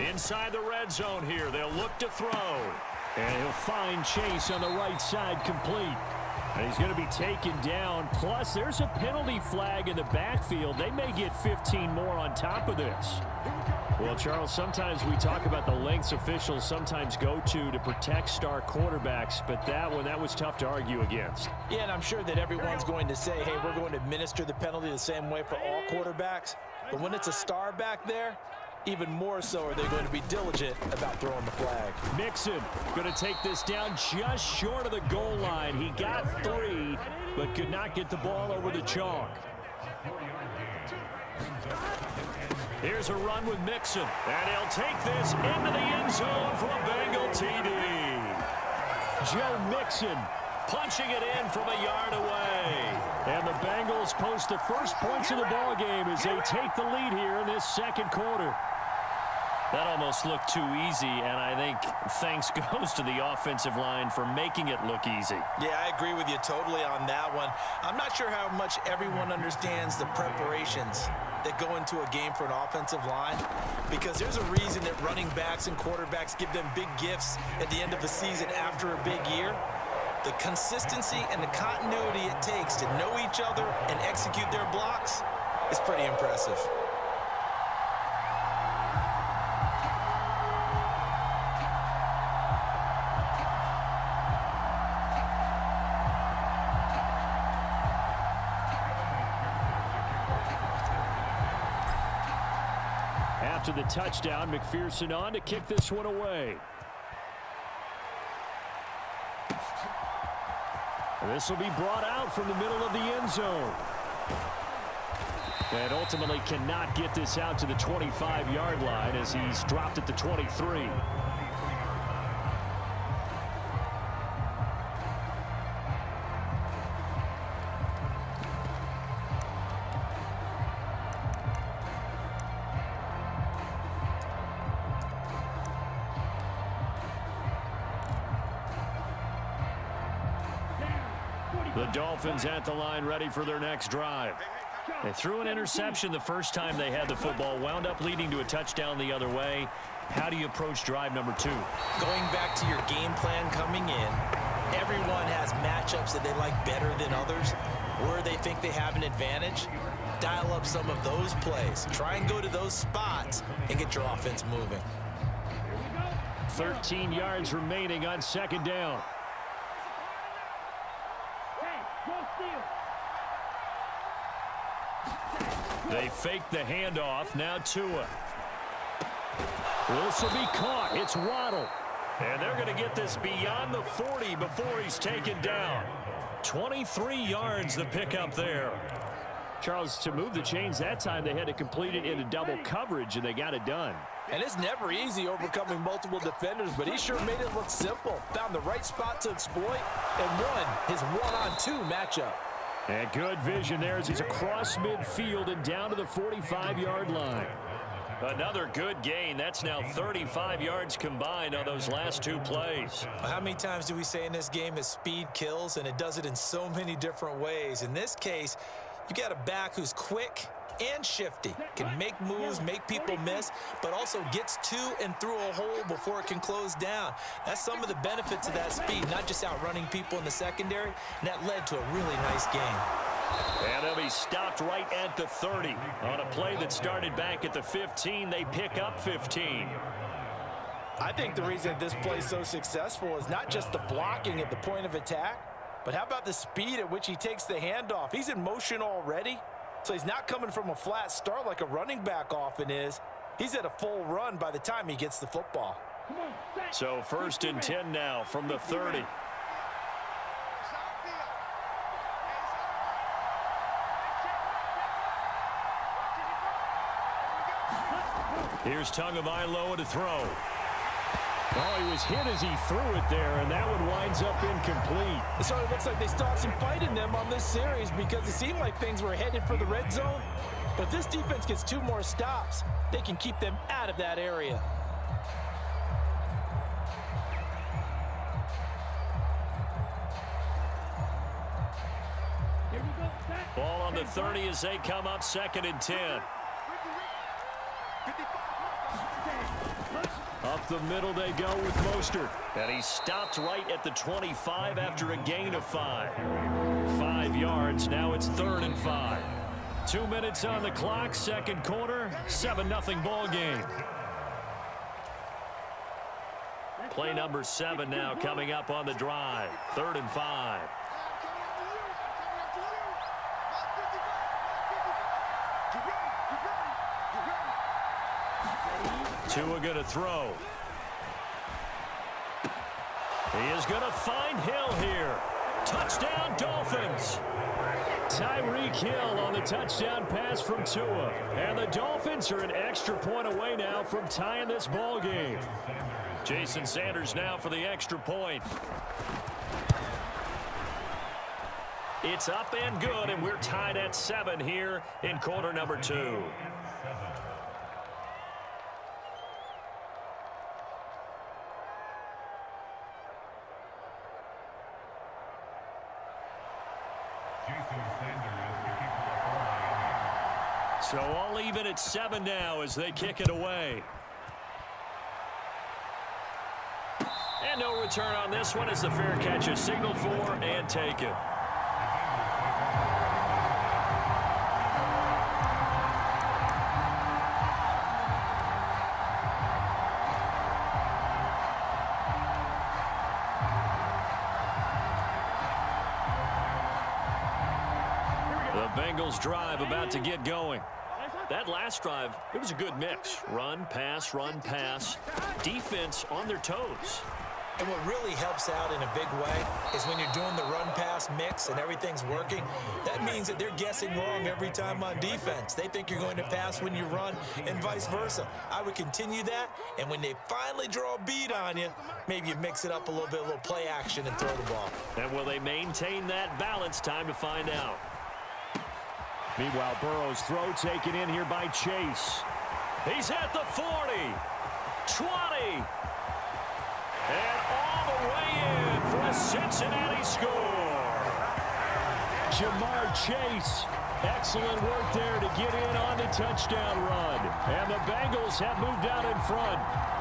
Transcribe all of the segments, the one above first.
Inside the red zone here. They'll look to throw. And he'll find Chase on the right side complete. And he's going to be taken down. Plus, there's a penalty flag in the backfield. They may get 15 more on top of this. Well, Charles, sometimes we talk about the lengths officials sometimes go to to protect star quarterbacks, but that one, that was tough to argue against. Yeah, and I'm sure that everyone's going to say, hey, we're going to administer the penalty the same way for all quarterbacks. But when it's a star back there, even more so are they going to be diligent about throwing the flag. Mixon going to take this down just short of the goal line. He got three, but could not get the ball over the chalk. Here's a run with Mixon. And he'll take this into the end zone for a Bengal TD. Joe Mixon punching it in from a yard away. And the Bengals post the first points of the ball game as they take the lead here in this second quarter. That almost looked too easy, and I think thanks goes to the offensive line for making it look easy. Yeah, I agree with you totally on that one. I'm not sure how much everyone understands the preparations that go into a game for an offensive line because there's a reason that running backs and quarterbacks give them big gifts at the end of the season after a big year. The consistency and the continuity it takes to know each other and execute their blocks is pretty impressive. Touchdown, McPherson on to kick this one away. This will be brought out from the middle of the end zone. And ultimately cannot get this out to the 25-yard line as he's dropped at the 23. Dolphins at the line ready for their next drive. They threw an interception the first time they had the football, wound up leading to a touchdown the other way. How do you approach drive number two? Going back to your game plan coming in, everyone has matchups that they like better than others, where they think they have an advantage. Dial up some of those plays. Try and go to those spots and get your offense moving. 13 yards remaining on second down. They fake the handoff. Now Tua. This will be caught. It's Waddle. And they're going to get this beyond the 40 before he's taken down. 23 yards the pickup there. Charles, to move the chains that time, they had to complete it into double coverage, and they got it done. And it's never easy overcoming multiple defenders, but he sure made it look simple. Found the right spot to exploit and won his one-on-two matchup. And good vision there as he's across midfield and down to the 45-yard line. Another good gain. That's now 35 yards combined on those last two plays. How many times do we say in this game that speed kills, and it does it in so many different ways? In this case, you got a back who's quick and shifty, can make moves, make people miss, but also gets to and through a hole before it can close down. That's some of the benefits of that speed, not just outrunning people in the secondary, and that led to a really nice game. And they'll be stopped right at the 30. On a play that started back at the 15, they pick up 15. I think the reason this play is so successful is not just the blocking at the point of attack, but how about the speed at which he takes the handoff? He's in motion already, so he's not coming from a flat start like a running back often is. He's at a full run by the time he gets the football. So first and 10 now from the 30. Here's Tagovailoa to throw. Oh, he was hit as he threw it there, and that one winds up incomplete. So it looks like they still have some fight in them on this series because it seemed like things were headed for the red zone. But if this defense gets two more stops, they can keep them out of that area. Ball on the 30 as they come up second and 10. The middle they go with Mostert. And he stopped right at the 25 after a gain of five. Five yards. Now it's third and five. Two minutes on the clock, second quarter, 7-0 ball game. Play number seven now coming up on the drive. Third and five. Tua going to throw. He is going to find Hill here. Touchdown, Dolphins. Tyreek Hill on the touchdown pass from Tua. And the Dolphins are an extra point away now from tying this ball game. Jason Sanders now for the extra point. It's up and good, and we're tied at seven here in quarter number two. So all even at seven now as they kick it away. And no return on this one as the fair catch is signaled for and taken. Drive about to get going. That last drive, it was a good mix. Run, pass, run, pass. Defense on their toes. And what really helps out in a big way is when you're doing the run-pass mix and everything's working, that means that they're guessing wrong every time on defense. They think you're going to pass when you run and vice versa. I would continue that, and when they finally draw a beat on you, maybe you mix it up a little bit, a little play action and throw the ball. And will they maintain that balance? Time to find out. Meanwhile, Burrow's throw taken in here by Chase. He's at the 40, 20, and all the way in for a Cincinnati score. Ja'Marr Chase, excellent work there to get in on the touchdown run. And the Bengals have moved out in front.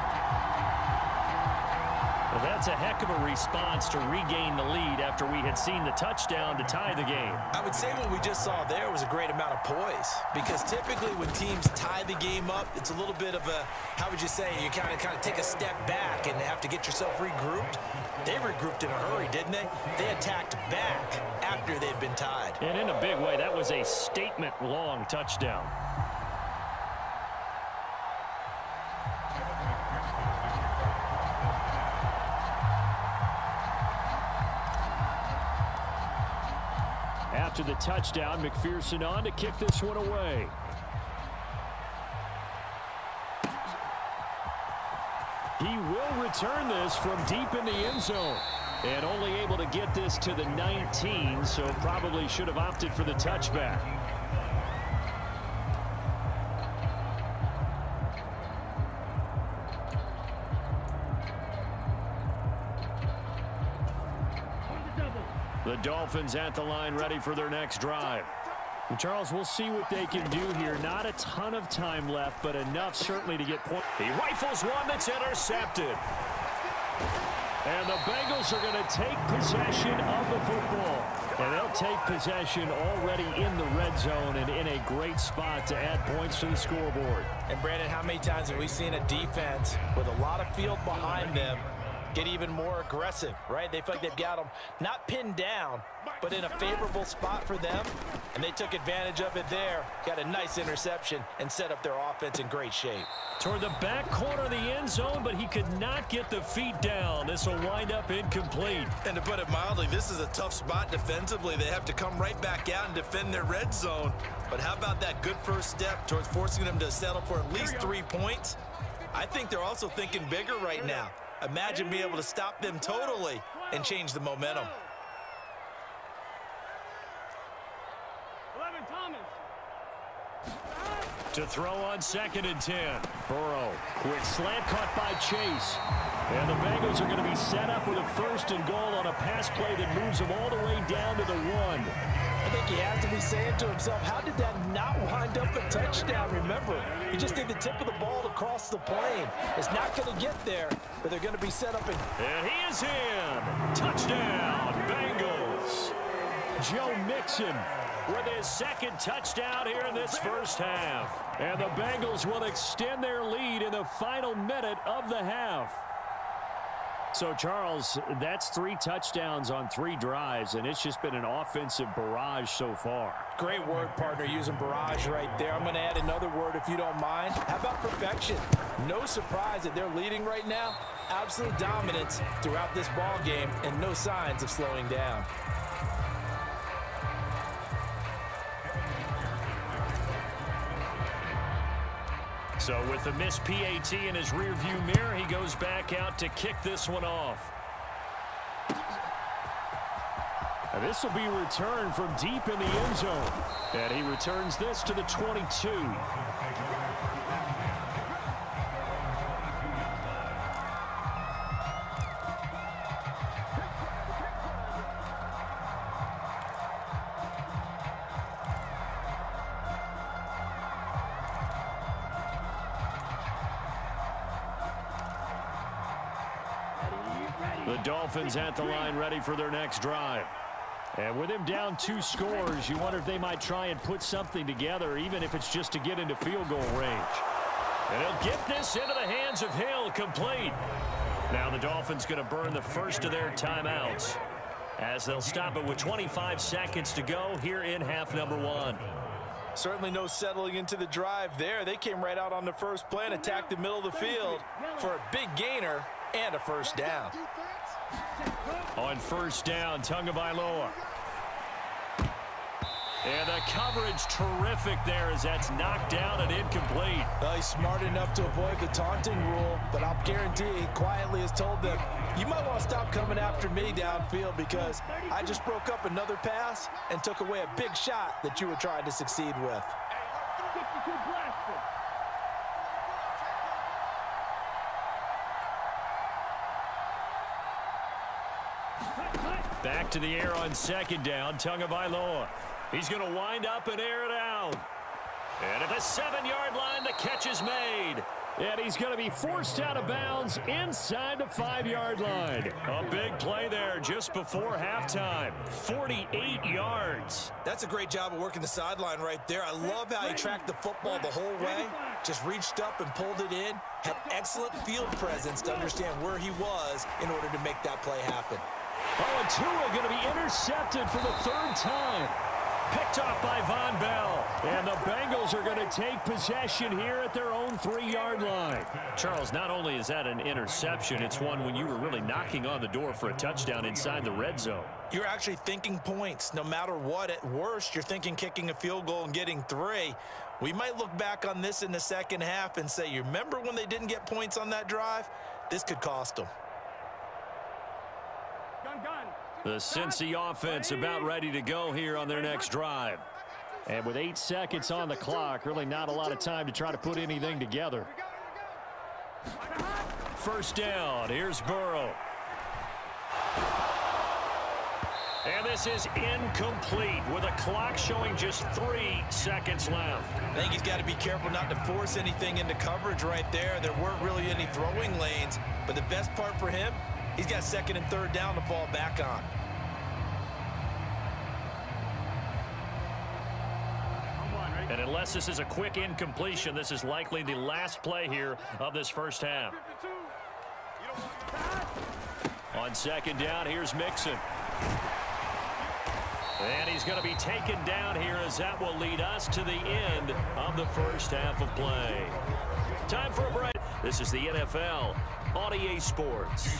Well, that's a heck of a response to regain the lead after we had seen the touchdown to tie the game. I would say what we just saw there was a great amount of poise because typically when teams tie the game up, it's a little bit of a, how would you say, you kind of kind of take a step back and have to get yourself regrouped. They regrouped in a hurry, didn't they? They attacked back after they'd been tied. And in a big way, that was a statement-long touchdown. Touchdown, McPherson on to kick this one away. He will return this from deep in the end zone. And only able to get this to the 19, so probably should have opted for the touchback. Dolphins at the line ready for their next drive. And Charles, we'll see what they can do here. Not a ton of time left, but enough certainly to get points. He rifles one that's intercepted. And the Bengals are going to take possession of the football. And they'll take possession already in the red zone and in a great spot to add points to the scoreboard. And Brandon, how many times have we seen a defense with a lot of field behind them get even more aggressive, right? They feel like they've got them not pinned down, but in a favorable spot for them, and they took advantage of it there, got a nice interception, and set up their offense in great shape. Toward the back corner of the end zone, but he could not get the feet down. This will wind up incomplete. And to put it mildly, this is a tough spot defensively. They have to come right back out and defend their red zone. But how about that good first step towards forcing them to settle for at least three points? I think they're also thinking bigger right now. Imagine being able to stop them totally and change the momentum. To throw on second and 10. Burrow. Quick slant caught by Chase. And the Bengals are going to be set up with a first and goal on a pass play that moves them all the way down to the one. I think he has to be saying to himself, how did that not wind up a touchdown? Remember, he just did the tip of the ball to cross the plane. It's not going to get there, but they're going to be set up. In and he is in. Touchdown, Bengals. Joe Mixon with his second touchdown here in this first half. And the Bengals will extend their lead in the final minute of the half. So, Charles, that's three touchdowns on three drives, and it's just been an offensive barrage so far. Great word, partner, using barrage right there. I'm going to add another word if you don't mind. How about perfection? No surprise that they're leading right now. Absolute dominance throughout this ball game and no signs of slowing down. So with the missed PAT in his rearview mirror, he goes back out to kick this one off. And this will be returned from deep in the end zone. And he returns this to the 22. The Dolphins at the line ready for their next drive. And with him down two scores, you wonder if they might try and put something together, even if it's just to get into field goal range. And he'll get this into the hands of Hill, complete. Now the Dolphins going to burn the first of their timeouts as they'll stop it with 25 seconds to go here in half number one. Certainly no settling into the drive there. They came right out on the first play and attacked the middle of the field for a big gainer and a first down. On first down, Tonga Tagovailoa. And the coverage terrific there as that's knocked down and incomplete. Well, he's smart enough to avoid the taunting rule, but I'll guarantee he quietly has told them, you might want to stop coming after me downfield because I just broke up another pass and took away a big shot that you were trying to succeed with. Back to the air on second down, Tagovailoa. He's going to wind up and air it out. And at the seven-yard line, the catch is made. And he's going to be forced out of bounds inside the five-yard line. A big play there just before halftime. 48 yards. That's a great job of working the sideline right there. I love how he tracked the football the whole way. Just reached up and pulled it in. Had excellent field presence to understand where he was in order to make that play happen. Oh, and Tua going to be intercepted for the third time. Picked off by Vonn Bell. And the Bengals are going to take possession here at their own three-yard line. Charles, not only is that an interception, it's one when you were really knocking on the door for a touchdown inside the red zone. You're actually thinking points. No matter what, at worst, you're thinking kicking a field goal and getting three. We might look back on this in the second half and say, you remember when they didn't get points on that drive? This could cost them. The Cincy offense about ready to go here on their next drive. And with eight seconds on the clock, really not a lot of time to try to put anything together. First down, here's Burrow. And this is incomplete with a clock showing just three seconds left. I think he's got to be careful not to force anything into coverage right there. There weren't really any throwing lanes, but the best part for him, he's got second and third down to fall back on. And unless this is a quick incompletion, this is likely the last play here of this first half. On second down, here's Mixon. And he's going to be taken down here as that will lead us to the end of the first half of play. Time for a break. This is the NFL on EA Sports.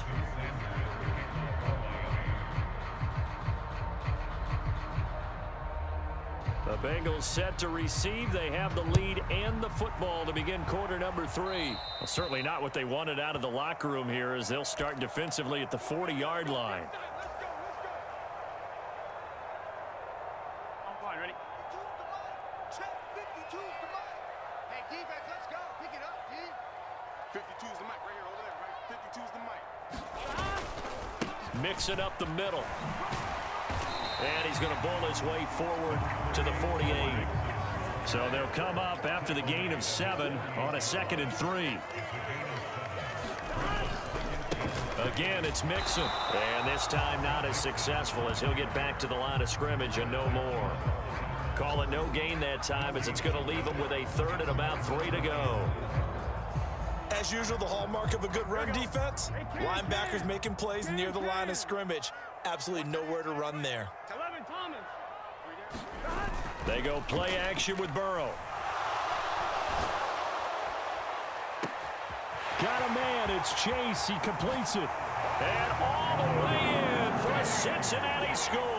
The Bengals set to receive. They have the lead and the football to begin quarter number three. Well, certainly not what they wanted out of the locker room here as they'll start defensively at the 40-yard line. Let's go. Pick it up, D. the mic right here. Over there, right? Middle. And he's going to bowl his way forward to the 48. So they'll come up after the gain of seven on a second and three. Again, it's Mixon. And this time not as successful as he'll get back to the line of scrimmage and no more. Call it no gain that time as it's going to leave him with a third and about three to go. As usual, the hallmark of a good run defense, linebackers making plays near the line of scrimmage. Absolutely nowhere to run there. They go play action with Burrow. Got a man. It's Chase. He completes it. And all the way in for a Cincinnati score.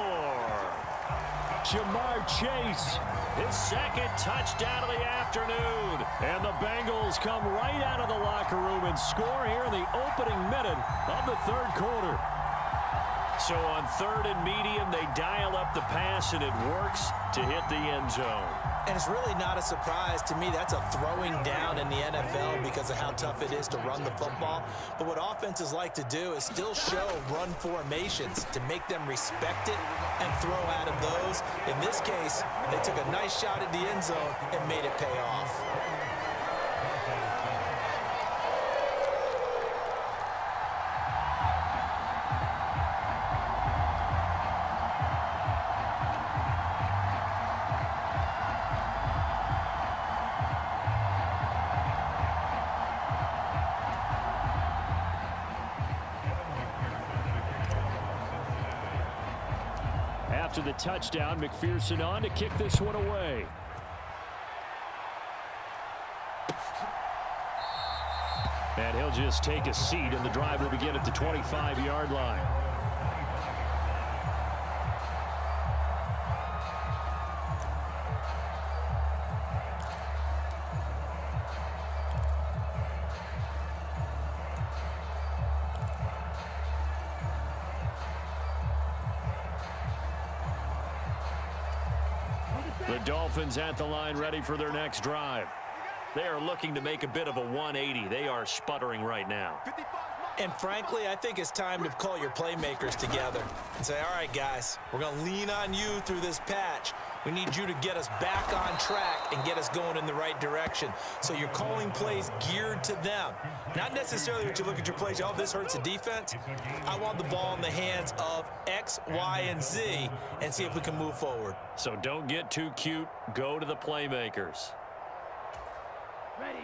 Ja'Marr Chase, his second touchdown of the afternoon. And the Bengals come right out of the locker room and score here in the opening minute of the third quarter. So on third and medium, they dial up the pass, and it works to hit the end zone. And it's really not a surprise to me. That's a throwing down in the NFL because of how tough it is to run the football. But what offenses like to do is still show run formations to make them respect it and throw out of those. In this case, they took a nice shot at the end zone and made it pay off. Touchdown, McPherson on to kick this one away. And he'll just take a seat, and the drive will begin at the 25-yard line. At the line ready for their next drive. They are looking to make a bit of a 180. They are sputtering right now. And frankly, I think it's time to call your playmakers together and say, all right, guys, we're going to lean on you through this patch. We need you to get us back on track and get us going in the right direction. So you're calling plays geared to them. Not necessarily what you look at your plays, oh, this hurts the defense. I want the ball in the hands of X, Y, and Z and see if we can move forward. So don't get too cute. Go to the playmakers. Ready,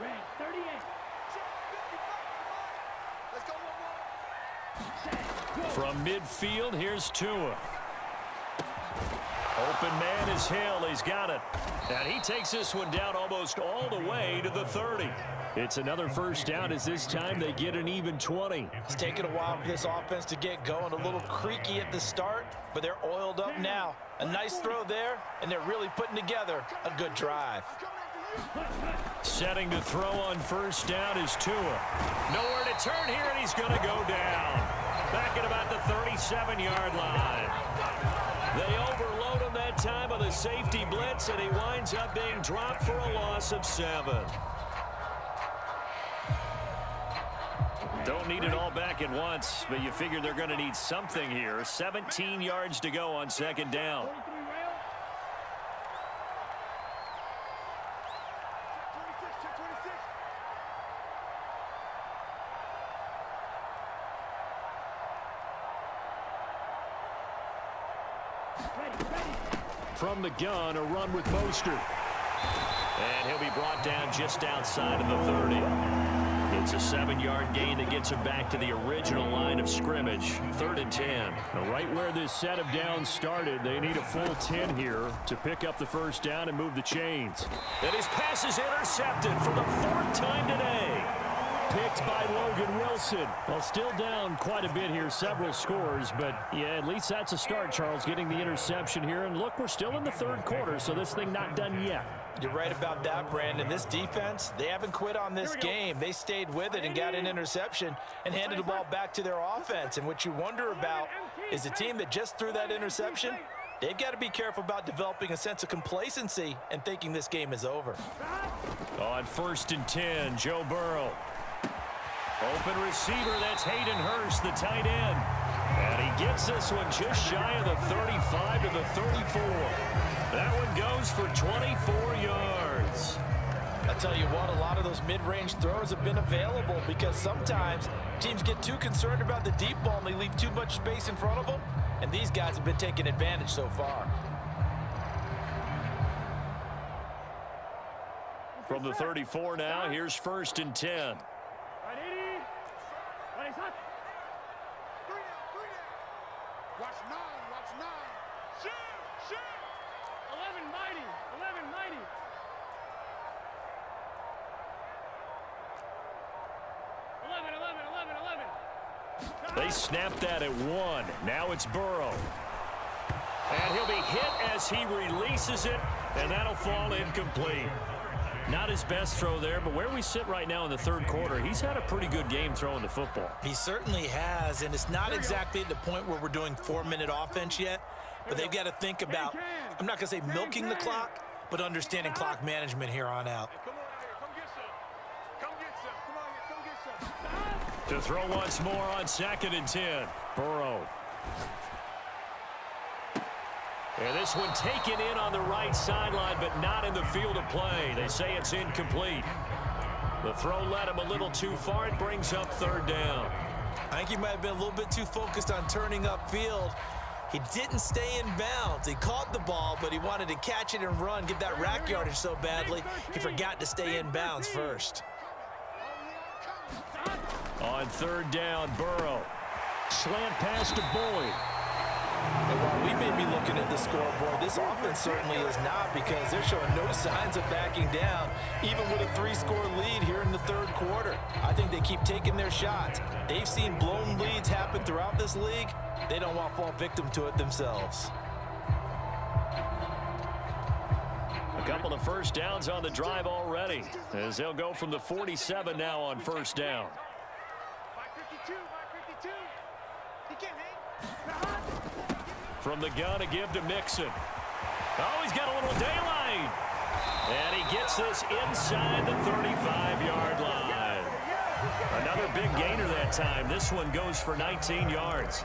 red 38. From midfield, here's Tua. Open man is Hill. He's got it. And he takes this one down almost all the way to the 30. It's another first down as this time they get an even 20. It's taken a while for this offense to get going. A little creaky at the start, but they're oiled up now. A nice throw there, and they're really putting together a good drive. Setting to throw on first down is Tua. Nowhere to turn here, and he's going to go down. Back at about the 37-yard line. They that time the safety blitz, and he winds up being dropped for a loss of seven. Don't need it all back at once, but you figure they're going to need something here. 17 yards to go on second down. From the gun, a run with Mostert. And he'll be brought down just outside of the 30. It's a seven-yard gain that gets him back to the original line of scrimmage. Third and 10. Right where this set of downs started, they need a full 10 here to pick up the first down and move the chains. And his pass is intercepted for the fourth time today. Picked by Logan Wilson. Well, still down quite a bit here, several scores, but yeah, at least that's a start, Charles, getting the interception here. And look, we're still in the third quarter, so this thing not done yet. You're right about that, Brandon. This defense, they haven't quit on this game. They stayed with it and got an interception and handed the ball back to their offense. And what you wonder about is the team that just threw that interception, they've got to be careful about developing a sense of complacency and thinking this game is over. On first and 10, Joe Burrow. Open receiver, that's Hayden Hurst, the tight end. And he gets this one just shy of the 35 to the 34. That one goes for 24 yards. I tell you what, a lot of those mid-range throws have been available because sometimes teams get too concerned about the deep ball and they leave too much space in front of them. And these guys have been taking advantage so far. From the 34 now, here's first and 10. Watch nine, watch nine. Shoot, shoot. 11 mighty, 11 mighty. Eleven, eleven, eleven, eleven. They snapped that at one. Now it's Burrow. And he'll be hit as he releases it, and that'll fall incomplete. Not his best throw there, but where we sit right now in the third quarter, he's had a pretty good game throwing the football. He certainly has, and it's not exactly at the point where we're doing four-minute offense yet, but they've got to think about, I'm not going to say milking the clock, but understanding clock management here on out. Come on out here, come get some. Come get some. Come on here, come get some. To throw once more on second and 10. Burrow. And this one taken in on the right sideline, but not in the field of play. They say it's incomplete. The throw led him a little too far. It brings up third down. I think he might have been a little bit too focused on turning upfield. He didn't stay in bounds. He caught the ball, but he wanted to catch it and run, get that rack yardage so badly, he forgot to stay in bounds first. On third down, Burrow. Slant pass to Boyd. And while we may be looking at the scoreboard, this offense certainly is not because they're showing no signs of backing down, even with a three-score lead here in the third quarter. I think they keep taking their shots. They've seen blown leads happen throughout this league. They don't want to fall victim to it themselves. A couple of first downs on the drive already as they'll go from the 47 now on first down. 552, 552. He can't hang. From the gun to give to Mixon. Oh, he's got a little daylight. And he gets this inside the 35-yard line. Another big gainer that time. This one goes for 19 yards.